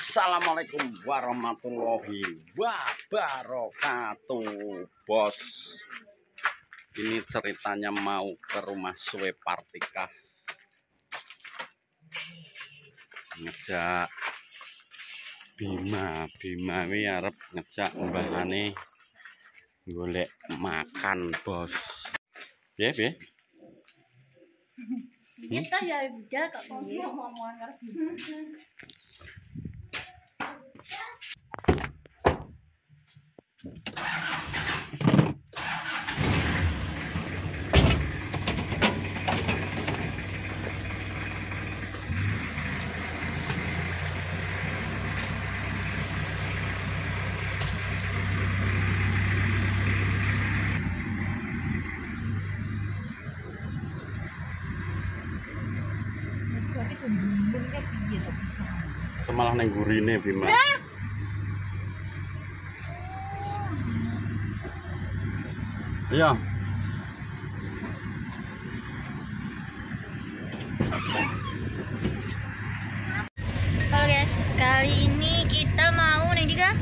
Assalamualaikum warahmatullahi wabarakatuh Bos. Ini ceritanya mau ke rumah Suwe Partika. Ngejak Bima Bima ini harap ngejak mbahane golek makan bos. Ya ya Kita ya udah kok. Semalah neng gurine Bima. Iya. Halo guys, kali ini kita mau nih Dika?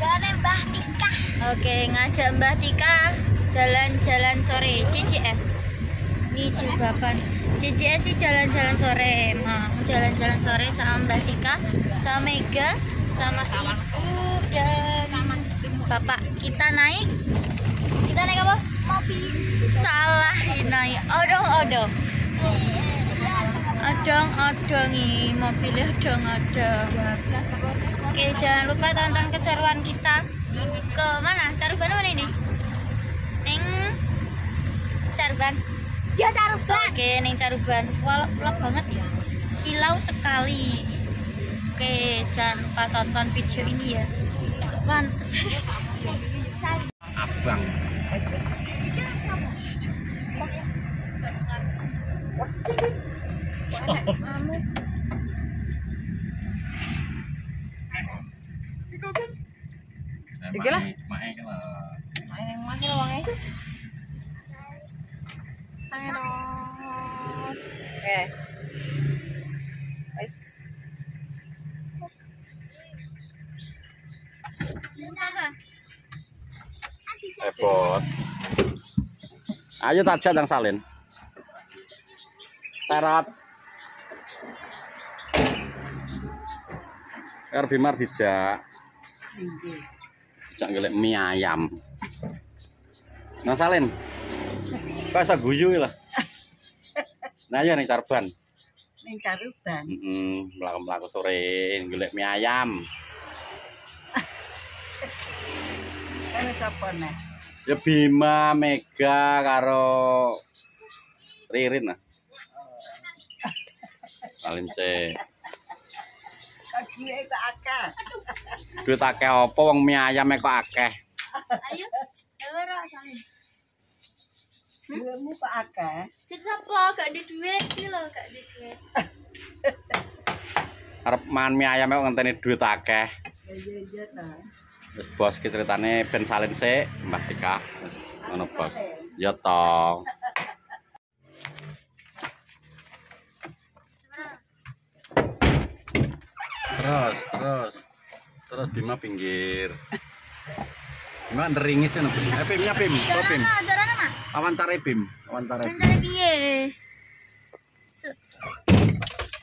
Gane Mbah Tika Oke, ngajak Mbah Tika jalan-jalan sore CCS Ini Jilbaban CCS sih jalan-jalan sore Mau jalan-jalan sore sama Mbah Tika Sama Mega Sama Ibu dan Bapak kita naik Kita naik apa? Mobil Salah naik odong-odong Odong-odong mobilnya odong-odong. Oke, jangan lupa tonton keseruan kita ke mana? Caruban mana ini? Neng Caruban. Ya Caruban. Oke, neng Caruban. Wah, lep banget ya. Silau sekali. Oke, jangan lupa tonton video ini ya. Pantes? abang Iki lah. Mae iki lah. Main yang mahal wonge. Ayo. Oke. Wes. Repot. Ayo tajat yang salin. Terot. Er Bimar dijak. Dijak gelek mie ayam. Nah salin. Kok iso guyu lah. Nah ya ning carban. Ning Caruban. Heeh, mlaku-mlaku sore golek mie ayam. Kene sapa nek? Ya Bima, Mega karo Ririn lah. Salin se. Duwe kok akeh. Duit akeh apa wong mie ayam kok akeh. Ayo, ora salin. Duwemu kok akeh. Kita apa? Gak ada duit sih lo, gak ada duit. Arep mangan mie ayam kok ngenteni duit akeh. Ya ya ya ta. Wis bos ki ceritane ben salin sik, Mbah Tika. Ngono bos. Ya toh. Terus, terus. Terus Bima pinggir. Bima nderingis. Eh ya Bim. Kok Bim? Darana, Wawancara Bim. Wawancara Bim. Bentar piye? Se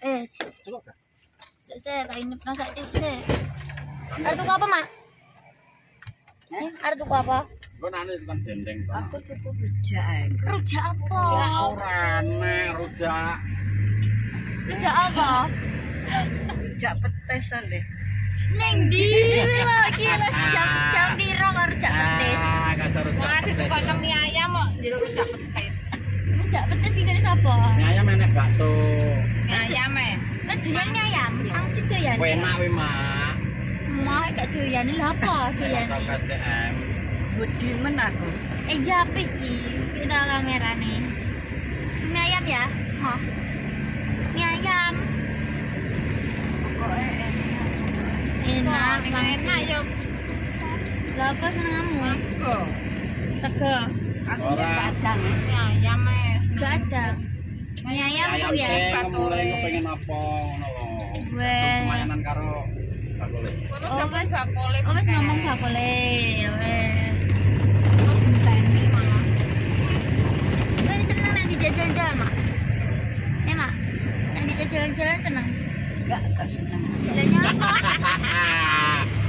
Eh, Cukup gak? tak sak. Arep tuku apa, Mak? Eh, arep tuku apa? Nane kan dendeng. Aku cukup rujak. Rujak apa? Ora nek rujak. Rujak apa? Rujak petis ale. Neng di lagi lah jam jam piro kok rujak petis. Ah. Wah, ditukokno mie ayam kok di rujak petis. Rujak petis iki dari sapa? Mie ayam enek bakso. Mie ayam e. Lah doyan mie ayam, pangsit doyan. Enak wi, Mak. Mah gak doyan lha apa doyan? Kok SDM. Budimen aku. Eh ya apa iki? Kita kamerane. Mie ayam ya? Oh. Mie ayam. Enak, pangsit. Enak. Aku Oh. Oh, ngomong bakule. Ya wes. Enggak, enggak seneng. Bilangnya apa?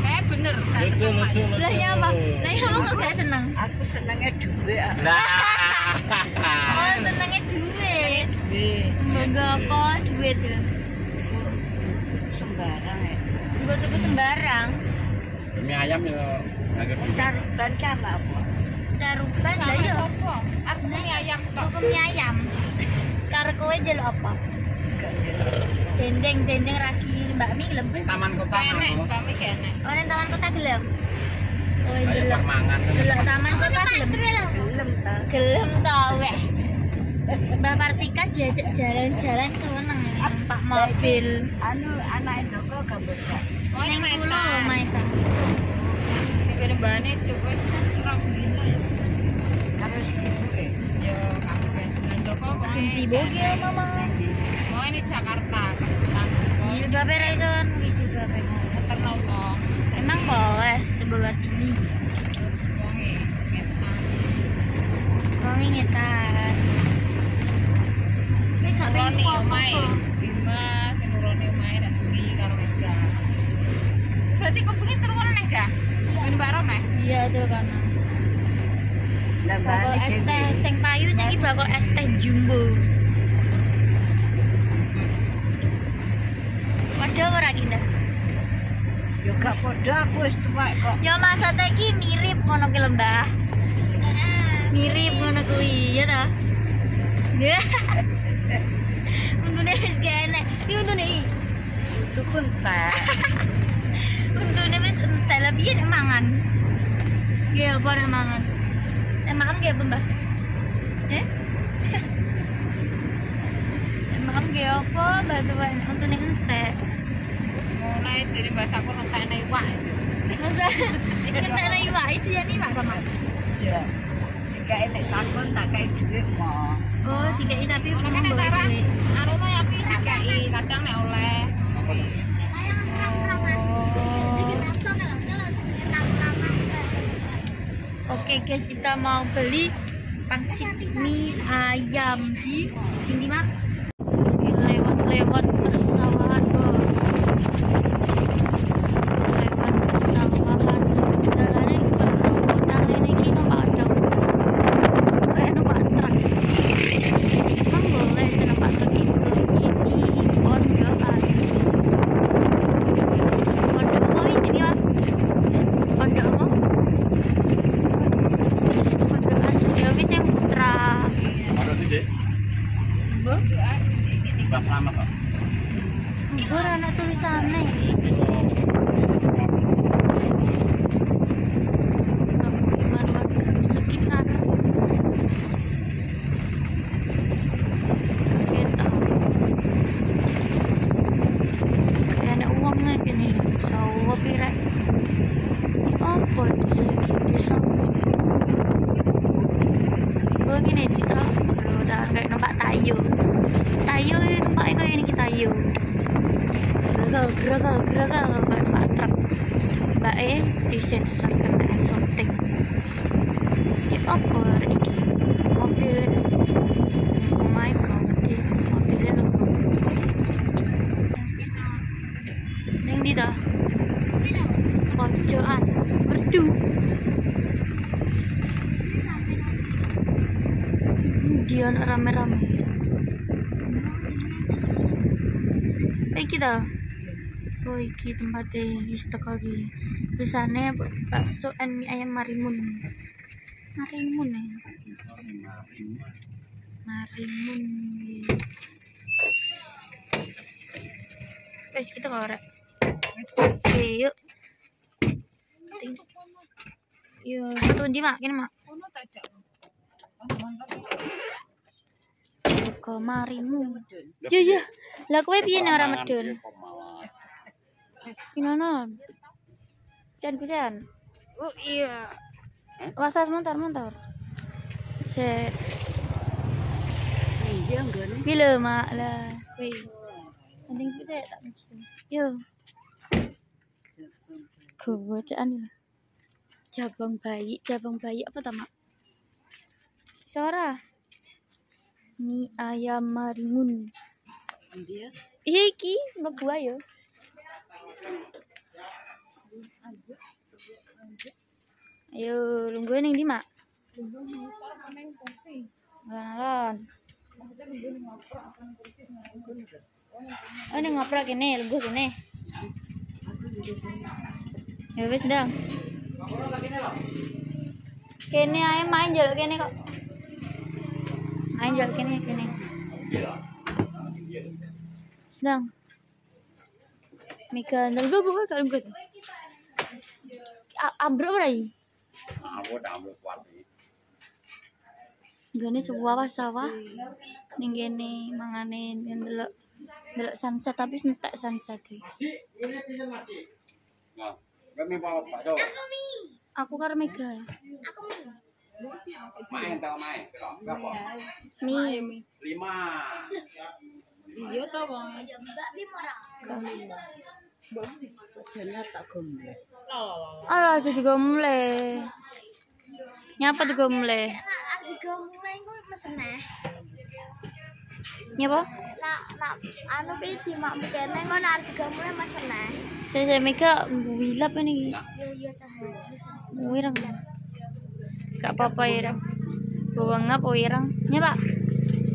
Kayak bener, enggak Lucu, seneng. lucu. Bilangnya apa? Bilangnya apa kok gak seneng? Aku senengnya duit. Nah. Oh, senengnya duit. Duit. Bangga apa? Duit gitu. Sembarang ya. Gue tuku sembarang. Demi ayam ya Caruban kan apa? Caruban lah ya. apa? Aku mie ayam. Tuku mie ayam. Karo kowe jelo apa? Enggak. Dendeng, dendeng ragi Mbak Mi gelem. Ning taman kota Enek, kami kene. Oh, nang taman kota gelem. Oh, delok. Delok taman kota gelem. Gelem to weh. Mbak Partika diajak jalan-jalan seneng ya, numpak mobil. Anu anak Joko gak bocah. Oh, Neng kulo omahe ta. Iku nembane coba rong dino ya. Harus gitu ya. Yo kabeh. Joko kok bogel mama. Oh ini Jakarta kan. Juga bereson juga pengen. Muter nopo. Emang boleh sebulan ini. Terus. Wangi ngetan. Saya gak pengen Nuroni omae. Bima sing nuroni omae nek bengi karo Mega. Berarti kok bengi turu kono nek gak? Ngene Mbak Rom Iya itu kan. Bakal es teh sing payu saiki bakal es teh jumbo. Waduh ora kinda. Yo gak podo aku wis tuwek kok. Ya maksudnya iki mirip ngono ki lembah. Mirip ngono kuwi ya ta. Ya. Untune wis gak enek. Iki untune iki. Itu pun tak. Untune wis entek lah piye nek mangan. Ya apa nek mangan. Nek mangan ge Mbah? Eh? Nek mangan ge apa bantuan untune entek. Mulai jadi bahasaku entek nek iwak. Masa kena ana iwak itu ya nih Pak Kamal. Ya. Jika enek sakon tak kayak duit mau. Oh, dikai tapi belum kene duit. Anu no ya kuwi dikai kadang nek oleh. Oke guys, kita mau beli pangsit mie ayam di ini mak lewat-lewat persawahan bos lewat persawahan jalannya perbuatan ini kino ada kayak numpak truk emang boleh sih numpak truk itu ini pondokan pondok apa ini ya pondok apa pondokan ya wis yang putra Ada di Dek. Mbah, Pas lama kok. Gue anak tulisannya Pemukiman warga sekitar Kaget tahu Kayak ada uangnya gini Sawo pirek Ini apa itu saya desa Oh gini kita Udah kayak numpak tayo Tayo ini numpaknya kayak ini kita tayo Geragal, geragal, geragal Kayak numpak truk Mbak E disensor kena shooting Ini apa hari ini Mobil Oh my god ini Mobilnya lho Yang di dah Pojokan Merdu Nak rame-rame Eh kita Oh iki tempatnya iki stok lagi Tulisannya bakso and mie ayam marimun. Marimun ya? Marimun iya. Guys kita korek. Oke yuk. Ting- Yuk satu di mak. Ini mak Tak jak. Ke marimun Iya iya Lah kowe piye nek ora medun Gimana? Jan kujan. Oh iya. Wasas montar montar. Se Iya enggak nih. bila mak lah. Wei. Mending ku saya tak. Yo. bacaan ini. Jabang bayi, jabang bayi apa tamak? Suara. Mie ayam marimun. Dia Iya iki, mlebu ayo. Ayo, lunggu ning ndi, Mak? Oh, ning ngoprak kene, lungguh kene. Ya wis, Dang. Kene ae main jaluk kene kok. Main jaluk kene kene. Sedang. Mika nunggu buka kalau buka. Abro iki? Aku udah ambil kuat nih. Gane sawah sawah. Ning kene mangane ndelok ndelok sunset tapi entek sunset iki. Nah, kami bawa Pak Jo. Aku karo Mega. Main tau main. Berapa? Mi. Lima. Iya toh bang. Jadinya tak gombal. Alah jadi gomle. Nyapa tuh gomle? Nyapa? nak nak anu ki di mak kene ngono arep gamule mas seneh. Saya saya Mega wilap ini. Yo yo ta. Wirang. Gak apa-apa irang. Bawa ngap oh irang. Nyapa?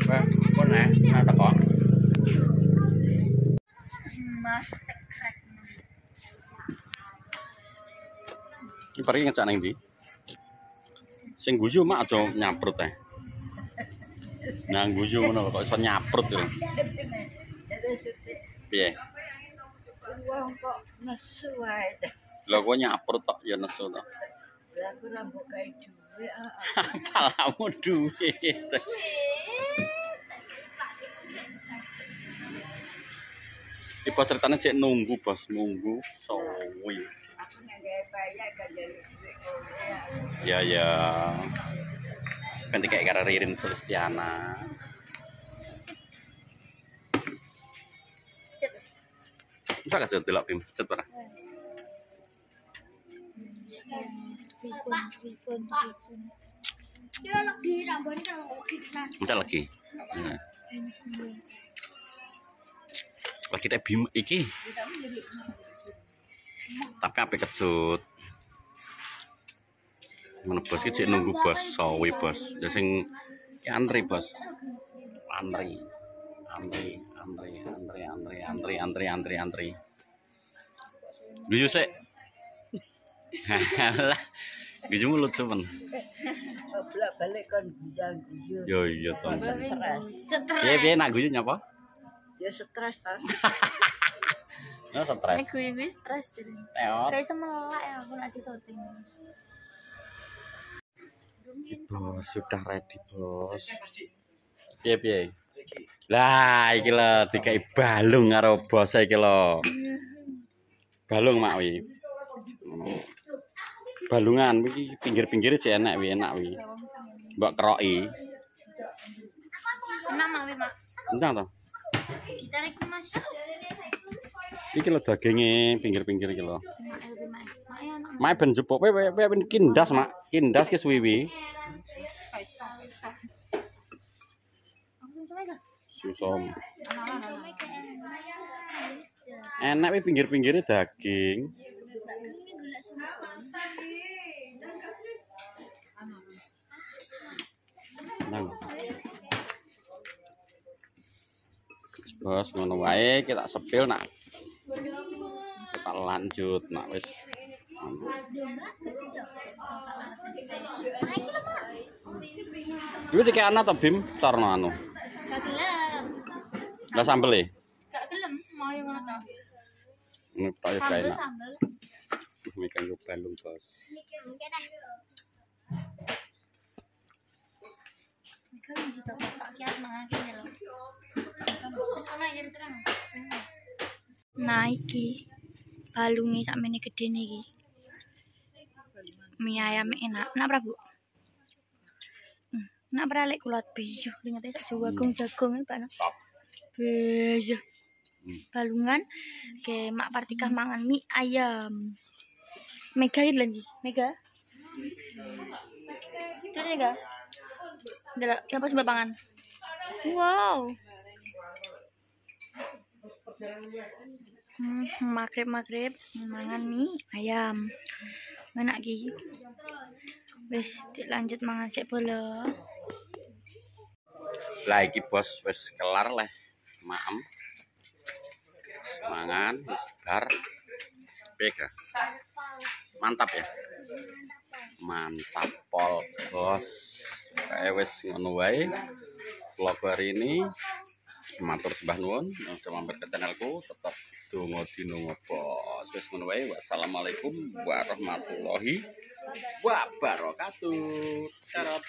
Wah, kok nih? Nah, teko. Mas cekrek. Iki pergi ngecak nang ndi? Sing guyu mak aja nyaprut teh. Nah, guyu ngono kok iso nyaprut lho. Piye? Wong kok nesu wae. Lho kok nyaprut tok ya nesu tok. Lah aku ra Palamu duit. Iki bos ceritanya cek nunggu bos nunggu sowi. Ya ya. Ganti kayak karo Ririn Sulistiana. Bisa gak sih delok film Yo lagi nambani kan lagi. Bentar lagi. Nah. Lagi teh bim iki. Tapi apa kecut. Mana bos iki nunggu bos sawi bos. Ya sing ki antri bos. Antri. Antri, antri, antri, antri, antri, antri, antri, antri. Sik. Halah. Guyu mulut cuman. Bolak balik kan gujang guyu. Yo iya to. Stres. Stres. Piye piye nak guyu nyapa? Ya stres ta. Nah, stres. Nek gue stres jadi. Teot. Kayak semelak ya aku nak syuting. Bos, sudah ready, Bos. Piye piye? Lah, iki lho dikai balung karo bos iki lho. Balung mak wi. balungan. Iki pinggir-pinggire cek enak wi enak wi mbok keroki. Enak wi mak entar to ditarik mas. Iki lho daginge pinggir-pinggir iki lho. Mak ben jupuk. Wi wi ben kindas mak. Kindas ki suwi-wi susom enak wi pinggir-pinggire daging. Bos ngono wae kita sepil nak. Kita lanjut nak wis. Iku dikek ana to Bim carno anu. Gak gelem. Lah sambel e. Gak gelem mau yang ngono tok. Ini tok ya Sambel sambel. Mekan go balung, Bos. Mika kan juga bapak kiat mangan kene lho. Wis ana ya terang. Nah iki balunge sakmene gedene iki. Mie ayam enak. Nak Prabu? Hmm, Nak beralek kulat bejo, lingate sak jagung jagung iki Pak. Bejo. Hmm. Balungan ke mak partikah mangan mie ayam. Mega gitu lagi. Mega. Itu Mega. Udah, siapa sebelah pangan? Wow. Hmm, magrib magrib mangan mie ayam. Enak ki. Wis lanjut mangan sik bola. Lah iki bos wis kelar leh. Maem. Mangan wis bar. Pega. Mantap ya. Mantap pol bos. Kayak wis ngono wae. Vlog hari ini matur sembah nuwun yang mampir ke channelku tetap dongo dino bos wis ngono wassalamualaikum warahmatullahi wabarakatuh Carot.